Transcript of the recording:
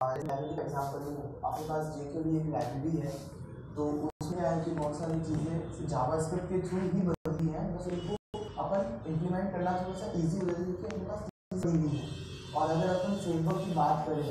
Library का example लूँ आपके पास जे के लिए एक लाइब्रेरी है तो उसमें है कि बहुत सारी चीज़ें जावा स्क्रिप्ट के थ्रू ही बदलती हैं, बस उनको अपन इम्प्लीमेंट करना थोड़ा सा ईजी हो जाए क्योंकि उनके पास नहीं है। और अगर अपन फ्रेमवर्क की बात करें